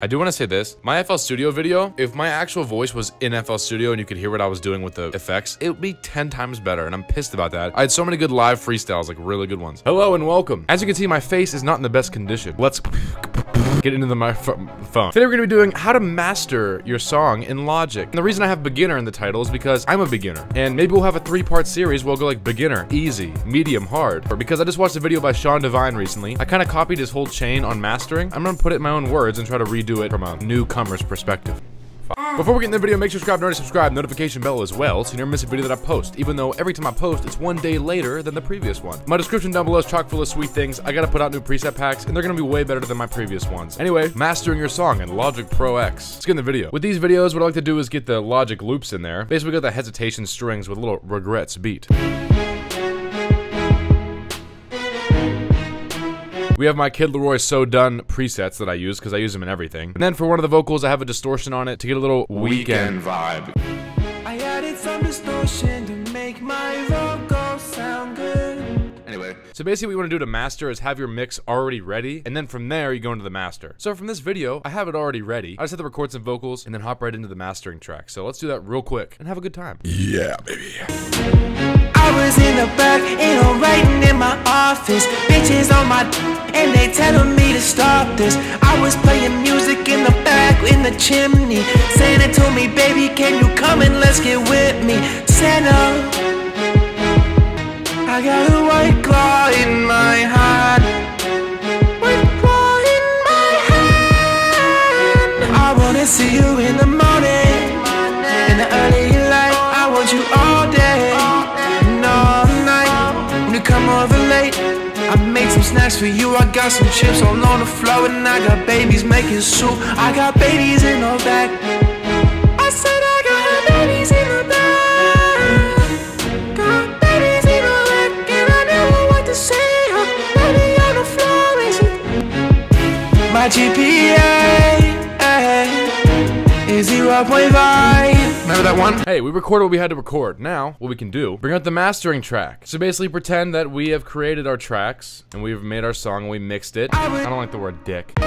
I do want to say this. My FL Studio video, if my actual voice was in FL Studio and you could hear what I was doing with the effects, it would be 10 times better, and I'm pissed about that. I had so many good live freestyles, like really good ones. Hello and welcome. As you can see, my face is not in the best condition. Let's get into the microphone. Today we're gonna be doing how to master your song in Logic. And the reason I have beginner in the title is because I'm a beginner. And maybe we'll have a three-part series where we'll go like beginner, easy, medium, hard. Or because I just watched a video by Sean Divine recently, I kind of copied his whole chain on mastering. I'm gonna put it in my own words and try to redo it from a newcomer's perspective. Before we get in the video, make sure to subscribe, subscribe, notification bell as well, so you never miss a video that I post, even though every time I post, it's one day later than the previous one. My description down below is chock full of sweet things. I gotta put out new preset packs, and they're gonna be way better than my previous ones. Anyway, mastering your song in Logic Pro X. Let's get in the video. With these videos, what I like to do is get the Logic loops in there. Basically, got the hesitation strings with a little regrets beat. We have my Kid LAROI So Done presets that I use because I use them in everything. And then for one of the vocals, I have a distortion on it to get a little Weeknd vibe. I added some distortion to make my vocal sound good. Anyway, so basically what you want to do to master is have your mix already ready, and then from there you go into the master. So from this video, I have it already ready. I just have to record some vocals and then hop right into the mastering track. So let's do that real quick and have a good time. Yeah, baby. I was in the back, you know, writing in my office. Bitches on my and they telling me to stop this. I was playing music in the back in the chimney. Santa told me, baby, can you come and let's get with me? Santa, I got a white for you. I got some chips all on the floor, and I got babies making soup. I got babies in the back. I said I got babies in the back. Got babies in the back, and I never what to say. I'm ready on the floor, racing. My GPA eh, is 0.5. Remember that one? Hey, we recorded what we had to record. Now, what we can do, bring out the mastering track. So basically pretend that we have created our tracks and we've made our song and we mixed it. I don't like the word dick.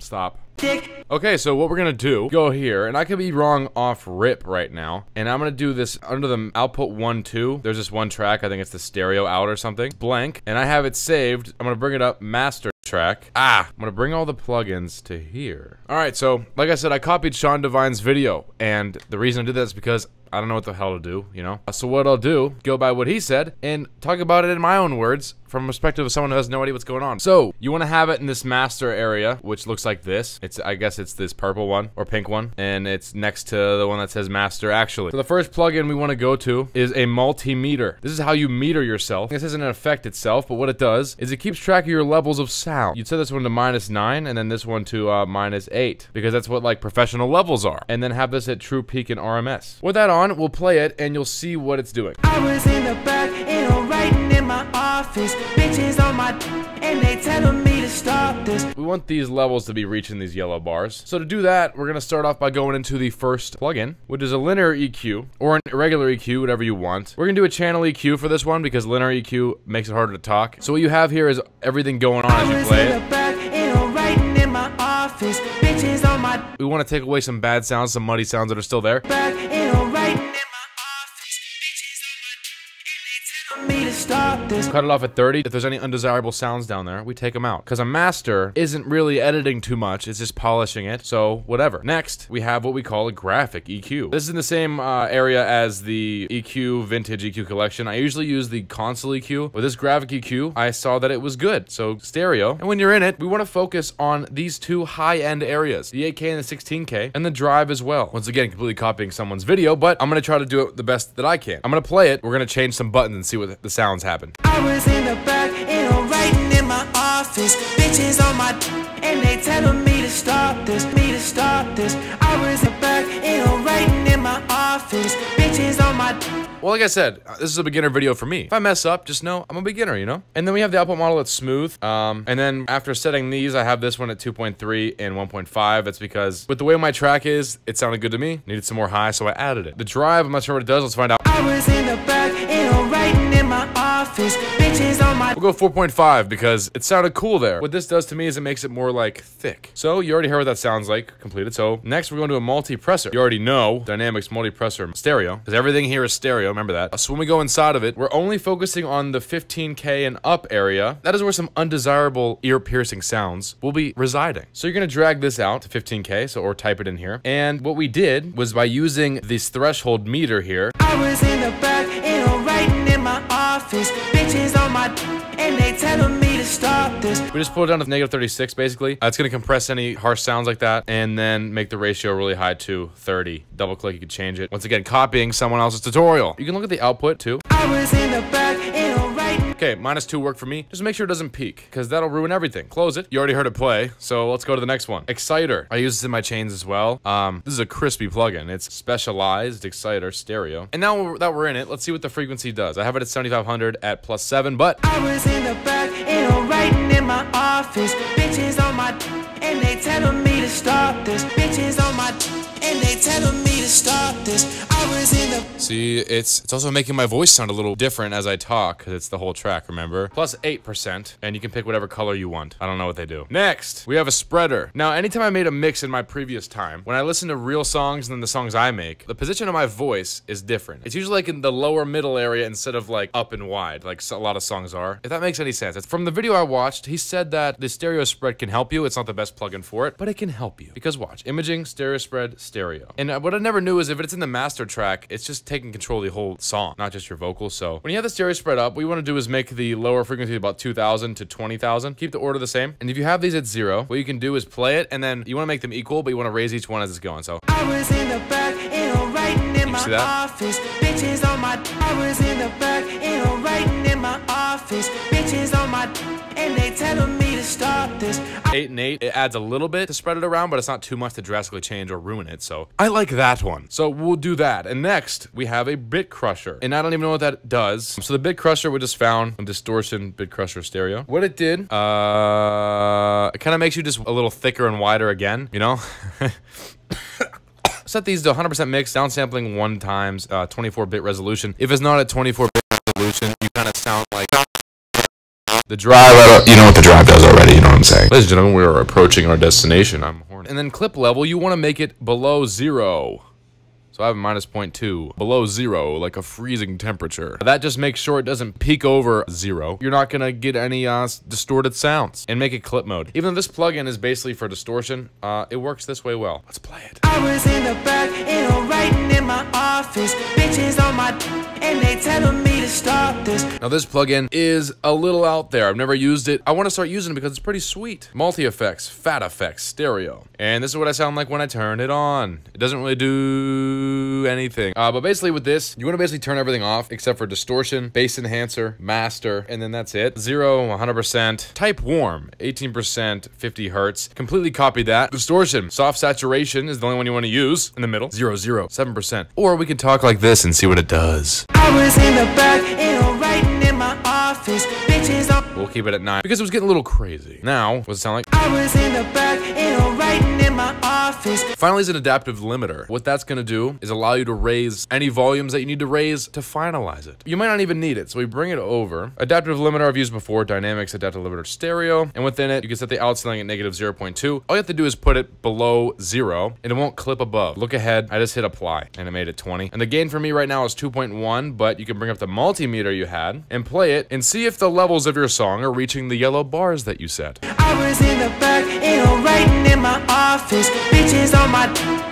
Stop. Dick. Okay, so what we're gonna do, go here, and I could be wrong off rip right now, and I'm gonna do this under the output 1, 2. There's this one track, I think it's the stereo out or something, blank, and I have it saved. I'm gonna bring it up, master track. Ah, I'm gonna bring all the plugins to here. All right, so like I said, I copied Sean Divine's video, and the reason I did that is because I don't know what the hell to do, you know? So what I'll do, go by what he said, and talk about it in my own words, from perspective of someone who has no idea what's going on. So, you want to have it in this master area, which looks like this. It's, I guess it's this purple one, or pink one, and it's next to the one that says master, actually. So the first plugin we want to go to is a multimeter. This is how you meter yourself. This isn't an effect itself, but what it does is it keeps track of your levels of sound. You'd set this one to minus 9, and then this one to uh, minus 8, because that's what, like, professional levels are. And then have this at true peak and RMS. With that on, on, we'll play it, and you'll see what it's doing. I was in the back, you know, writing in my office. Bitches on my and they telling me to stop this. We want these levels to be reaching these yellow bars. So to do that, we're gonna start off by going into the first plugin, which is a linear EQ, or an irregular EQ, whatever you want. We're gonna do a channel EQ for this one, because linear EQ makes it harder to talk. So what you have here is everything going on as you play it. We want to take away some bad sounds, some muddy sounds that are still there. Cut it off at 30. If there's any undesirable sounds down there, we take them out. Because a master isn't really editing too much, it's just polishing it, so whatever. Next, we have what we call a graphic EQ. This is in the same uh, area as the EQ Vintage EQ Collection. I usually use the console EQ. but this graphic EQ, I saw that it was good, so stereo. And when you're in it, we want to focus on these two high-end areas, the 8K and the 16K, and the drive as well. Once again, completely copying someone's video, but I'm going to try to do it the best that I can. I'm going to play it, we're going to change some buttons and see what the sounds happen. I was in the back, you know, writing in my office. Bitches on my and they telling me to stop this, me to stop this. I was in the back, you know, writing in my office. Bitches on my well, like I said, uh, this is a beginner video for me. If I mess up, just know I'm a beginner, you know? And then we have the output model that's smooth. Um, and then after setting these, I have this one at 2.3 and 1.5. That's because with the way my track is, it sounded good to me. Needed some more high, so I added it. The drive, I'm not sure what it does. Let's find out. I was in the back, you know, writing in my office. office. Bitches on my We'll go 4.5 because it sounded cool there. What this does to me is it makes it more like thick. So you already heard what that sounds like completed. So next we're going to a multi-pressor. You already know Dynamics multi-pressor stereo because everything here is stereo. Remember that. So when we go inside of it, we're only focusing on the 15K and up area. That is where some undesirable ear-piercing sounds will be residing. So you're going to drag this out to 15K so or type it in here. And what we did was by using this threshold meter here, I was in the back, you know, writing in my office. We just pull it down to negative 36, basically. It's going to compress any harsh sounds like that, and then make the ratio really high to 30. Double click, you can change it. Once again, copying someone else's tutorial. You can look at the output, too. I was in the back, you know, writing. Okay, minus two worked for me. Just make sure it doesn't peak, because that'll ruin everything. Close it. You already heard it play, so let's go to the next one. Exciter. I use this in my chains as well. Um, this is a crispy plugin. It's specialized exciter stereo. And now that we're in it, let's see what the frequency does. I have it at 7500 at plus seven, but Know, writing in my office. Bitches on my and they telling me to stop this. Bitches on my and they telling me to stop this. See, it's it's also making my voice sound a little different as I talk, because it's the whole track, remember? Plus 8%, and you can pick whatever color you want. I don't know what they do. Next, we have a spreader. Now, anytime I made a mix in my previous time, when I listen to real songs and then the songs I make, the position of my voice is different. It's usually like in the lower middle area instead of like up and wide, like a lot of songs are. If that makes any sense. It's from the video I watched, he said that the stereo spread can help you. It's not the best plugin for it, but it can help you. Because watch, imaging, stereo spread, stereo. And uh, what I never knew is if it's in the master track, it's just taking control of the whole song, not just your vocals. So when you have the stereo spread up, what you want to do is make the lower frequency about 2,000 to 20,000. Keep the order the same. And if you have these at zero, what you can do is play it, and then you want to make them equal, but you want to raise each one as it's going. So I was in the back, you know, writing in my office. Bitches on my I was in the back, you know, writing in my office. This. Eight and eight, it adds a little bit to spread it around, but it's not too much to drastically change or ruin it. So I like that one. So we'll do that. And next we have a bit crusher. And I don't even know what that does. So the bit crusher we just found on distortion bit crusher stereo. What it did, uh, it kind of makes you just a little thicker and wider again, you know? Set these to 100% mix, downsampling one times, uh, 24-bit resolution. If it's not at 24-bit resolution, you kind of sound like the drive, I you know what the drive does already, you know what I'm saying? Ladies and gentlemen, we are approaching our destination. I'm horny. And then clip level, you want to make it below zero. So I have a minus 0.2. Below zero, like a freezing temperature. That just makes sure it doesn't peak over zero. You're not gonna get any uh, distorted sounds. And make it clip mode. Even though this plugin is basically for distortion, uh, it works this way well. Let's play it. I was in the back, you know, writing in my office. Bitches on my and they telling me to stop this. Now this plugin is a little out there. I've never used it. I want to start using it because it's pretty sweet. Multi effects, fat effects, stereo. And this is what I sound like when I turn it on. It doesn't really do anything. Uh, but basically with this, you want to basically turn everything off except for distortion, bass enhancer, master, and then that's it. Zero, 100%. Type warm, 18%, 50 hertz. Completely copy that. Distortion, soft saturation is the only one you want to use in the middle. Zero, zero, 7%. Or we can talk like this and see what it does. I in the back, you know, writing in my office. Bitches We'll keep it at 9 because it was getting a little crazy. Now, what's it sound like? I was in the back, office. Finally is an adaptive limiter. What that's gonna do is allow you to raise any volumes that you need to raise to finalize it. You might not even need it, so we bring it over. Adaptive limiter I've used before, Dynamics Adaptive Limiter Stereo, and within it, you can set the outceiling at negative 0.2. All you have to do is put it below zero, and it won't clip above. Look ahead, I just hit apply, and it made it 20. And the gain for me right now is 2.1, but you can bring up the multimeter you had, and play it, and see if the levels of your song are reaching the yellow bars that you set. I was in the back, you know, writing in my office. Bitches on my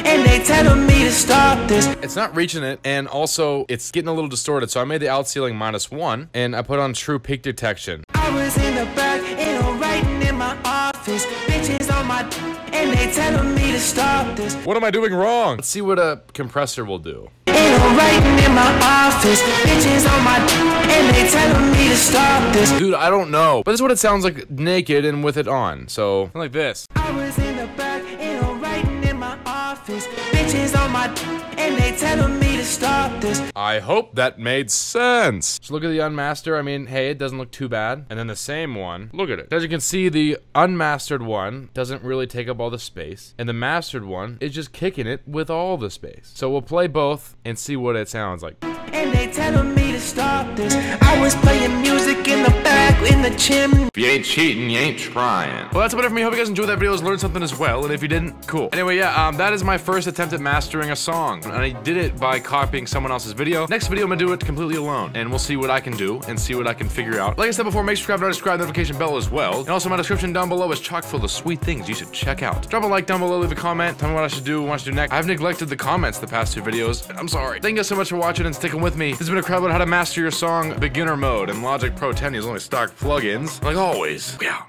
and they telling me to stop this. It's not reaching it, and also it's getting a little distorted. So I made the out ceiling minus one, and I put on true peak detection. I was in the back, you know, writing in my office. Bitches on my and they telling me to stop this. What am I doing wrong? Let's see what a compressor will do. You know, writing in my office. Bitches on my and they telling me to stop this. Dude, I don't know. But this is what it sounds like naked and with it on. So, like this. My and they telling me to stop this. I hope that made sense. So look at the unmaster. I mean, hey, it doesn't look too bad. And then the same one, look at it. As you can see, the unmastered one doesn't really take up all the space. And the mastered one is just kicking it with all the space. So we'll play both and see what it sounds like. And they telling me to stop this. I was playing music in the back, in the chimney. If you ain't cheating, you ain't trying. Well, that's about it for me. Hope you guys enjoyed that video. Learned something as well. And if you didn't, cool. Anyway, yeah, um, that is my first attempt at mastering a song. And I did it by copying someone else's video. Next video, I'm gonna do it completely alone. And we'll see what I can do and see what I can figure out. Like I said before, make sure you subscribe to subscribe notification bell as well. And also my description down below is chock full of sweet things you should check out. Drop a like down below, leave a comment, tell me what I should do, what I should do next. I've neglected the comments the past two videos. I'm sorry. Thank you guys so much for watching and sticking with me. This has been a crowd about how to master your song beginner mode and Logic Pro 10 is only stock plugins. Like always, yeah.